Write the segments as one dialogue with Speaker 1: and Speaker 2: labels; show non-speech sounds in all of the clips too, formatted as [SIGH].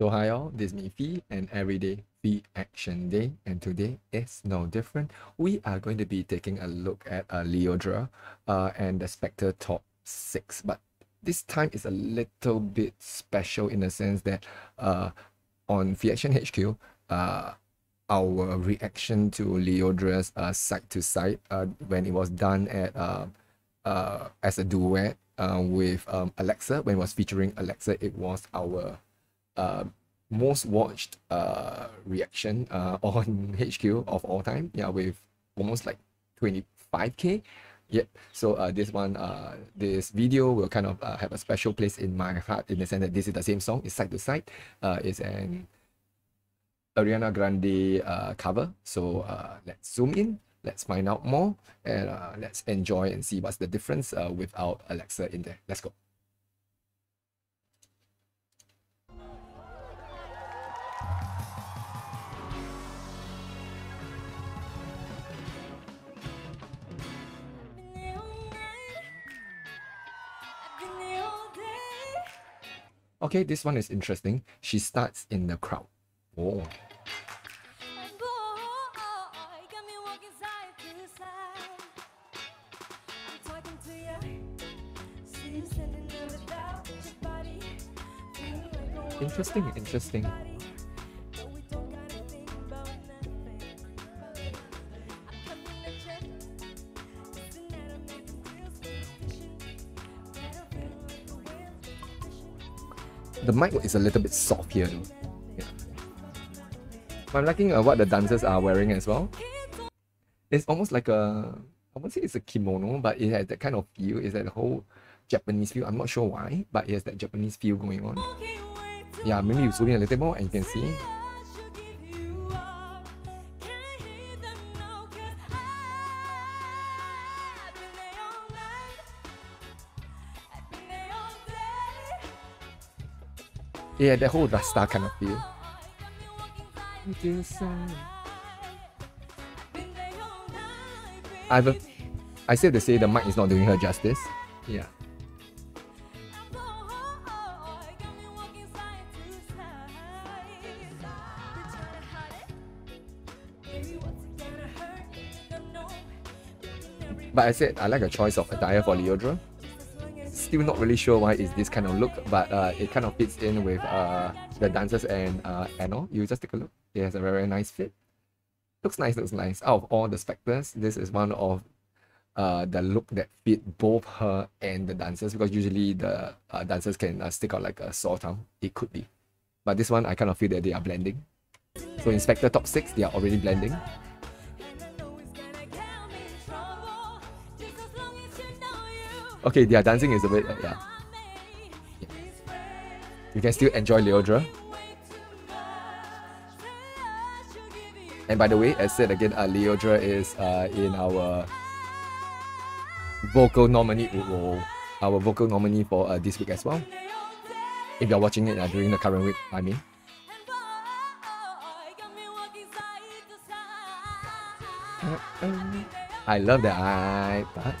Speaker 1: So hi all, this is me Fie and everyday Fee Action Day and today is no different. We are going to be taking a look at uh, Lyodra uh, and the Spekta Top 6 but this time is a little bit special in the sense that uh, on FieAction HQ uh, our reaction to Lyodra's uh, side to side uh, when it was done at uh, uh, as a duet uh, with um, Alexa when it was featuring Alexa it was our uh, most watched uh, reaction uh, [LAUGHS] on HQ of all time. Yeah, with almost like 25k. Yep. So uh, this one, uh, this video will kind of uh, have a special place in my heart in the sense that this is the same song. It's side to side. Uh, it's an Ariana Grande uh, cover. So uh, let's zoom in. Let's find out more and uh, let's enjoy and see what's the difference uh, without Alexa in there. Let's go. Okay, this one is interesting. She starts in the crowd. Oh. Interesting, interesting. The mic is a little bit soft here though. Yeah. I'm liking uh, what the dancers are wearing as well. It's almost like a, I won't say it's a kimono, but it has that kind of feel. It's that whole Japanese feel. I'm not sure why, but it has that Japanese feel going on. Yeah, maybe you zoom in a little more and you can see. Yeah, the whole Rasta kind of feel. I've, I said to say the mic is not doing her justice. Yeah. But I said I like a choice of attire for Lyodra. Still not really sure why is this kind of look, but uh, it kind of fits in with uh, the dancers and uh. You just take a look. It has a very, very nice fit. Looks nice, looks nice. Out of all the Spektas, this is one of uh, the look that fit both her and the dancers because usually the uh, dancers can uh, stick out like a sore thumb. It could be. But this one, I kind of feel that they are blending. So in Spekta Top 6, they are already blending. Okay, their dancing is a bit, uh, yeah. yeah. You can still enjoy Lyodra. And by the way, as said again, uh, Lyodra is uh, in our vocal nominee, our vocal nominee for uh, this week as well. If you're watching it uh, during the current week, I mean. I love the iPad.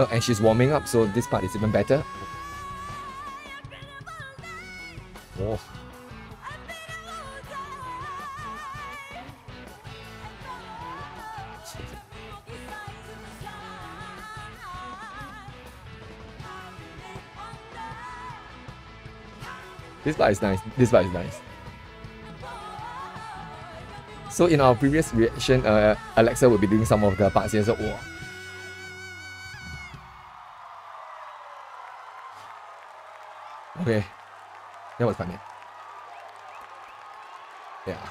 Speaker 1: Oh, and she's warming up, so this part is even better. Oh. This part is nice. This part is nice. So in our previous reaction, uh, Alexa will be doing some of the parts here. So, oh. Okay, that was funny. Yeah.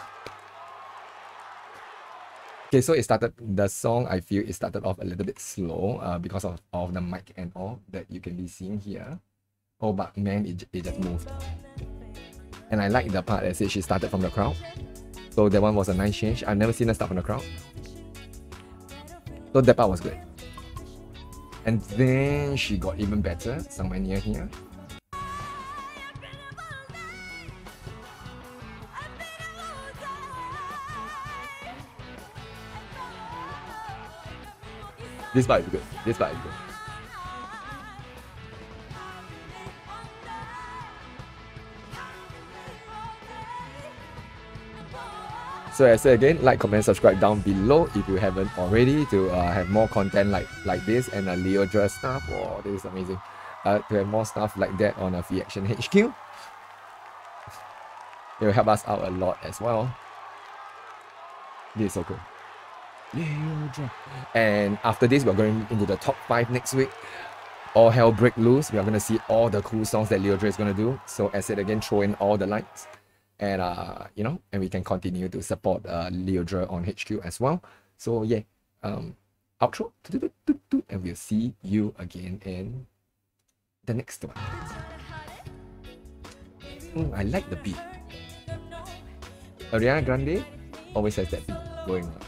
Speaker 1: Okay, so it started, the song, I feel it started off a little bit slow uh, because of, of the mic and all that you can be seeing here. Oh, but man, it, it just moved. And I like the part that said she started from the crowd. So that one was a nice change. I've never seen her start from the crowd. So that part was good. And then she got even better, somewhere near here. This part is good. This part is good. So I say again, like, comment, subscribe down below if you haven't already to uh, have more content like like this and a Lyodra stuff. Oh, this is amazing. Uh, to have more stuff like that on a Action HQ. It will help us out a lot as well. This is so cool. Lyodra. And after this, we're going into the top 5 next week. All hell break loose. We are going to see all the cool songs that Lyodra is going to do. So as said again, throw in all the lights and uh you know and we can continue to support uh Lyodra on HQ as well. So yeah, um outro and we'll see you again in the next one. Mm, I like the beat. Ariana Grande always has that beat going on.